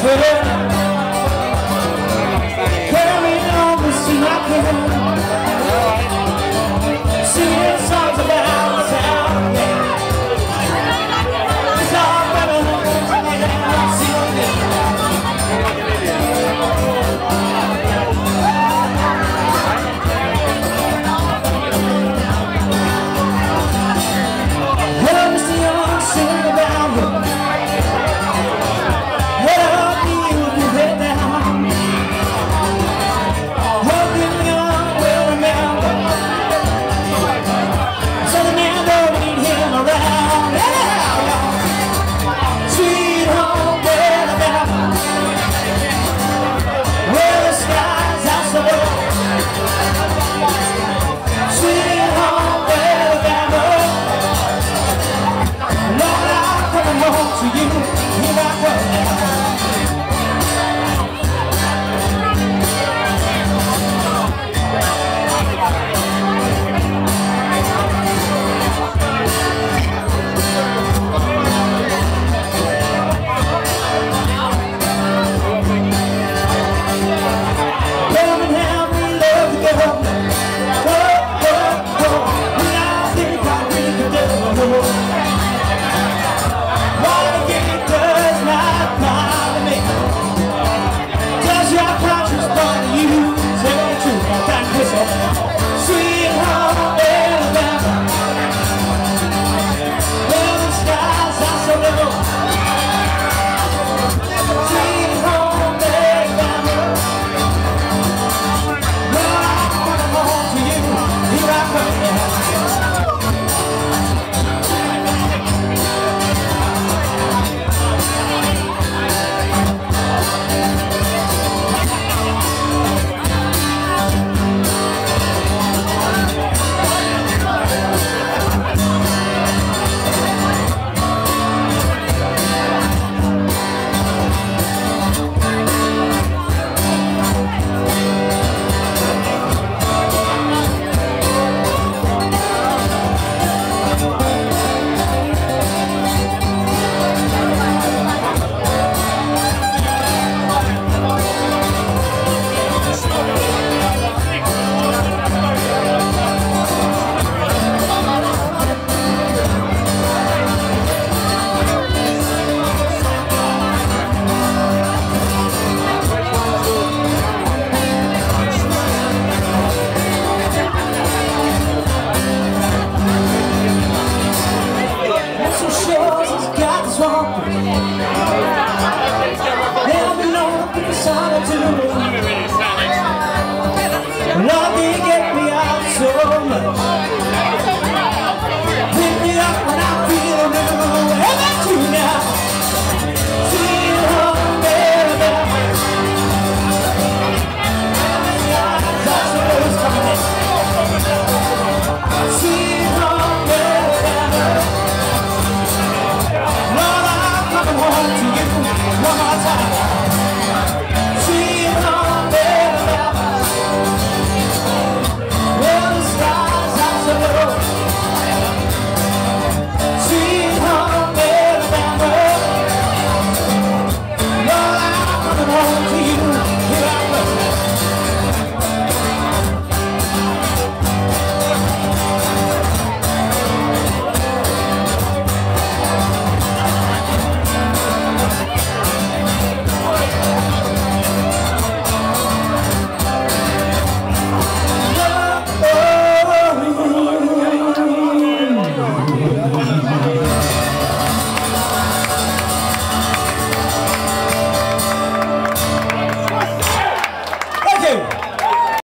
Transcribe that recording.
to the to you, here I come.